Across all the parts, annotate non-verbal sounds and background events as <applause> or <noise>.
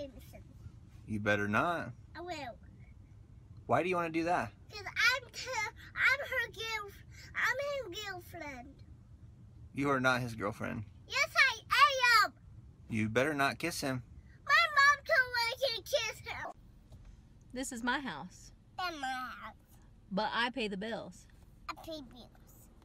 Jameson. You better not. I will. Why do you want to do that? Cause I'm her, I'm her girl. I'm his girlfriend. You are not his girlfriend. Yes, I, I am. You better not kiss him. My mom told me I can kiss him. This is my house, In my house, but I pay the bills. I pay bills.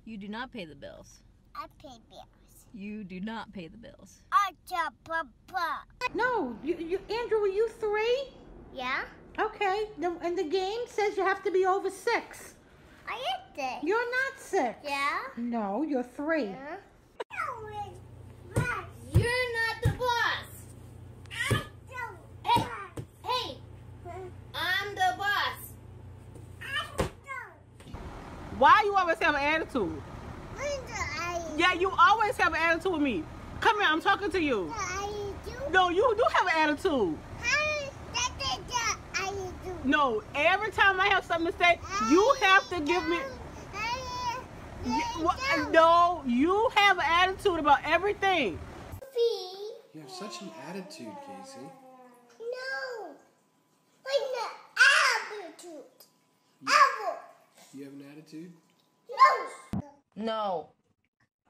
You do not pay the bills. I pay bills. You do not pay the bills. I jump, papa. No, you, you, Andrew, are you three? Yeah, Okay, the, and the game says you have to be over six. I get it. You're not six. Yeah. No, you're three. Yeah. You're not the boss. I don't. Hey, hey, I'm the boss. I don't. Why you always have an attitude? Linda, I, Yeah, you always have an attitude with me. Come here, I'm talking to you. I do. No, you do have an attitude. How that, that, that, I do. No, every time I have something to say, you have to give me. I, Y- I wha- No, you have an attitude about everything. You have such an attitude, Casey. No. Like the attitude. Apple. You have an attitude? No. No.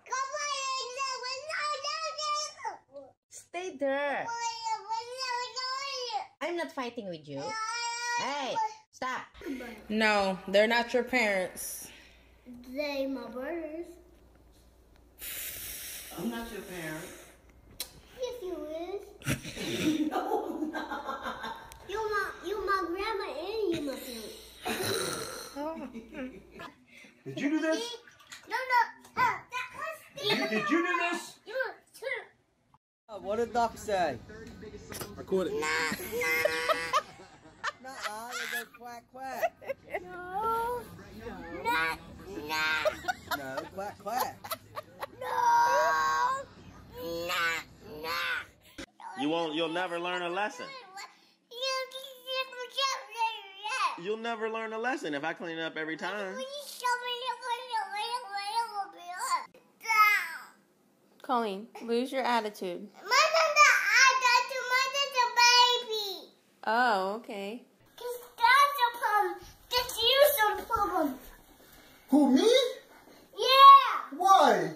Come on, no, no, no, no. Stay there. I'm not fighting with you. no, no. Hey, stop. No, they're not your parents. They my brothers. I'm not your parent. Yes, you is. <laughs> no, not. You my, you my grandma and you my parents. Did you do this? No, no. Uh, that was Did you, did you do this? You too. What did Doc say? I Record it. Nah, Nuh-uh, they go quack quack. no. Nah, nah. No, quack quack. No. Nah, nah. You won't. You'll never learn a lesson. You You'll never learn a lesson if I clean it up every time. Colleen, lose your attitude. Oh, okay. Because that's a problem. That's you some problem. Who, me? Yeah! Why?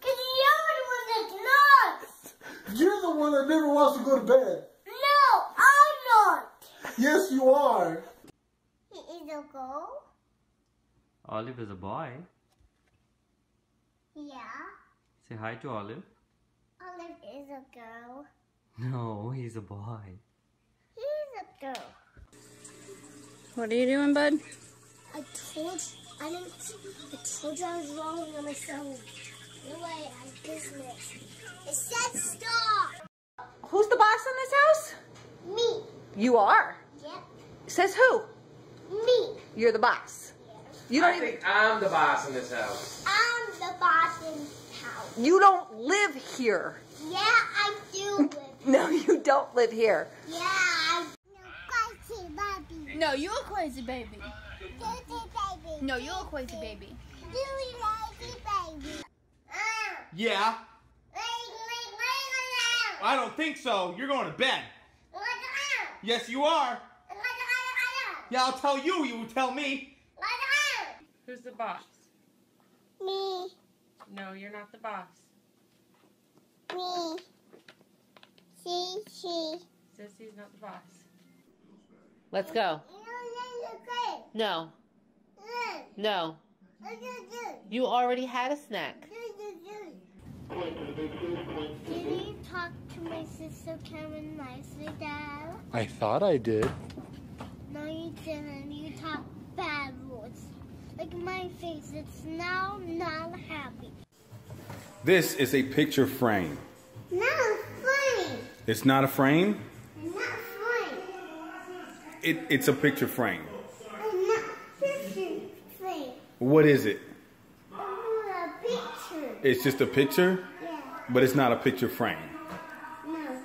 Because you was nuts! You're the one that never wants to go to bed. No, I'm not! Yes, you are. He is a girl? Olive is a boy. Yeah. Say hi to Olive. Olive is a girl. No, he's a boy. He's a girl. What are you doing, bud? I told you I didn't I told you I was wrong on my phone. No way, I'm business. It said stop! Who's the boss in this house? Me. You are. Yep. Says who? Me. You're the boss. You don't I even. think I'm the boss in this house. I'm the boss in town. You don't live here. Yeah, I do live. <laughs> No, you don't live here. Yeah, I do. Crazy baby. No, you're a crazy baby. Crazy baby. No, you're a crazy baby. Really lazy baby. Ah. Yeah. I don't think so. You're going to bed. wait, wait, Yes, you are. wait, wait, Yeah, I'll tell you. You will tell me. Who's the boss? Me, No, you're not the boss. me. She, she. Sissy's not the boss. Let's go. No, no. You already had a snack. Did you talk to my sister Karen nicely, Dad? I thought I did. No, you didn't. You talked bad words. Like my face, it's now not happy. This is a picture frame. Not funny. It's not a frame. Not funny. It, it's a picture frame. Picture frame. What is it? I a picture. It's just a picture, Yeah. but it's not a picture frame. No.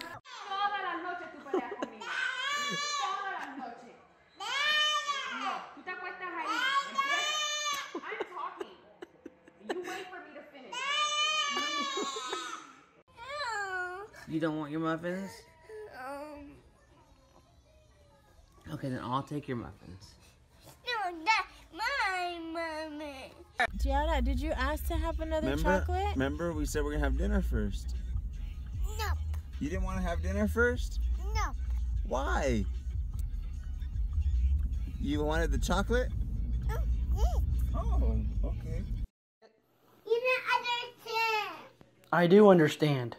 don't want your peleas Okay, then I'll take your muffins. No, that's my mommy. Gianna, did you ask to have another Remember, chocolate? remember we said we're gonna have dinner first. No, You didn't want to have dinner first? no. Why? You wanted the chocolate? Oh, oh okay. You don't understand. I do understand.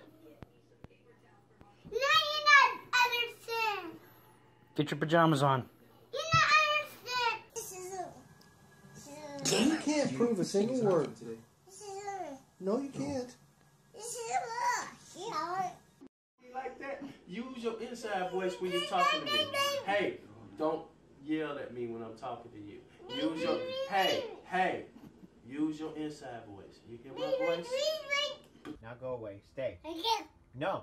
No, you don't understand. Get your pajamas on. You don't understand. This is a. You can't prove a single word today. This is a. No, you can't. This is a. You know. Like that. Use your inside voice when you're talking to me. Hey, don't yell at me when I'm talking to you. Use your hey, hey. Use your inside voice. You hear my voice? Now go away. Stay. I can't. No,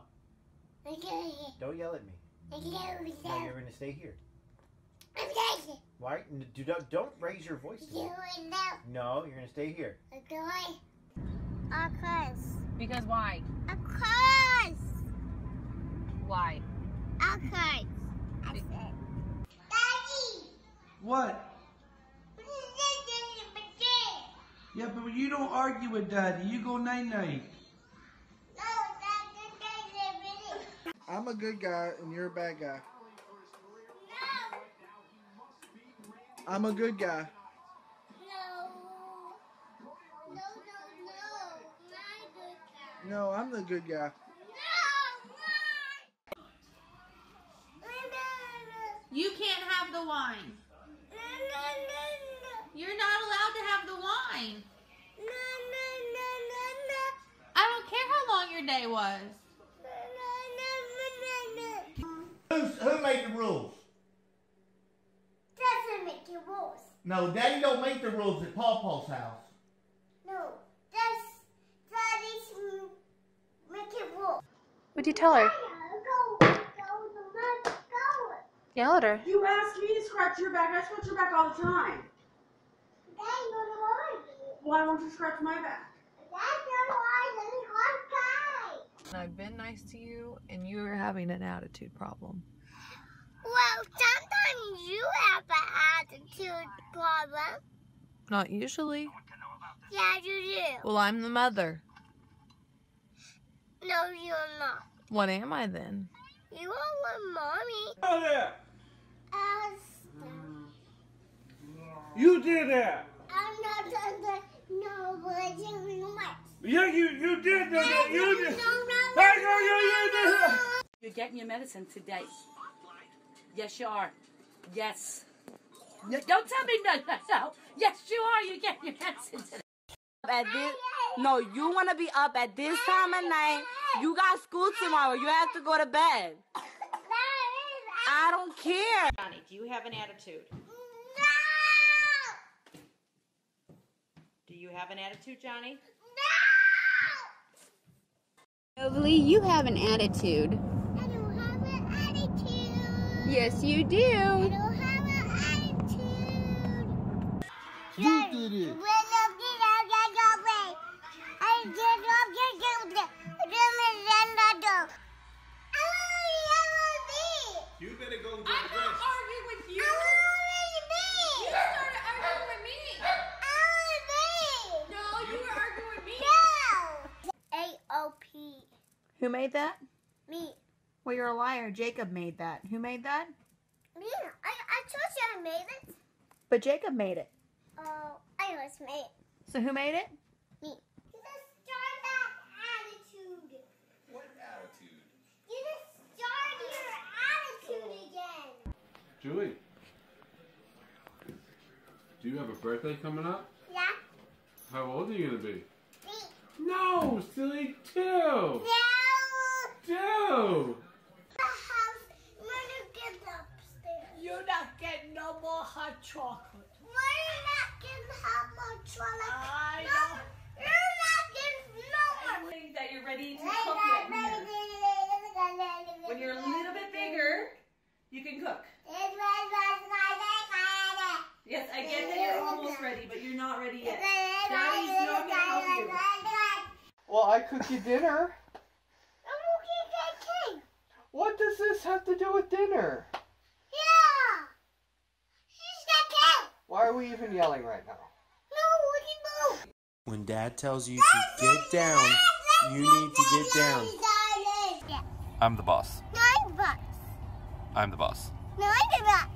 I can't. don't yell at me. I can't. No, you're gonna stay here. I'm not. Why? N- Do not don't raise your voice to me. You and. No, you're gonna stay here. Okay. Of course. Because why? Of course. Why? Of course. I. Daddy. What? Yeah, but you don't argue with daddy. You go night night. I'm a good guy and you're a bad guy. I'm a good guy. No, No, no, no. My good guy. No, I'm the good guy. No, you can't have the wine. You're not allowed to have the wine. I don't care how long your day was. Who's, who made the rules? Doesn't make it rules. No, Daddy don't make the rules at Paw Paw's house. No, that's Daddy's make it rules. What'd you tell her? Go, go, go, go. Yell at her. You asked me to scratch your back. I scratch your back all the time. Daddy, you don't want Why won't you scratch my back? That's not why it's hard I've been nice to you, and you're having an attitude problem. Well, sometimes you have an attitude problem. Not usually. Yeah, you do. Well, I'm the mother. No, you're not. What am I then? You are with mommy. Oh, there. As You did that. I'm not under no, but you. Yeah, you you did that. You did. No, no, Hey, no, you, you did that. You're getting your medicine today. Yes, you are. Yes. No, don't tell me no, no, no. Yes, you are. You're getting your medicine today. At this, no, you want to be up at this time of night. You got school tomorrow. You have to go to bed. I don't care. Johnny, do you have an attitude? No. Do you have an attitude, Johnny? No! Lovely, you have an attitude. Yes, you do. I don't have an attitude. You did it. You better go get I'm not arguing with you. You started arguing with me. No, you were arguing with me. A-O-P. Who made that? Me. Well, you're a liar. Jacob made that. Who made that? Me. I, I told you I made it. But Jacob made it. Oh, I was made it. So who made it? Me. Just start that attitude. What attitude? You just start your attitude again. Julie, do you have a birthday coming up? Yeah? How old are you gonna be? Me. No, silly two. No. Two. The house. When you get upstairs. You're not getting no more hot chocolate. Why you not getting hot more chocolate? I no, don't- You're not getting no more. Think that you're ready to cook it. When you're a little bit bigger, you can cook. Yes, I get that you're almost ready, but you're not ready yet. Daddy's not gonna help you. Well, I cook you dinner. I'm okay, okay. What does this have to do with dinner? Yeah. Why are we even yelling right now? No, Wookie When dad tells you to get down, you need to get down. I'm the boss. No, I'm the boss. I'm the boss. No, I'm the boss.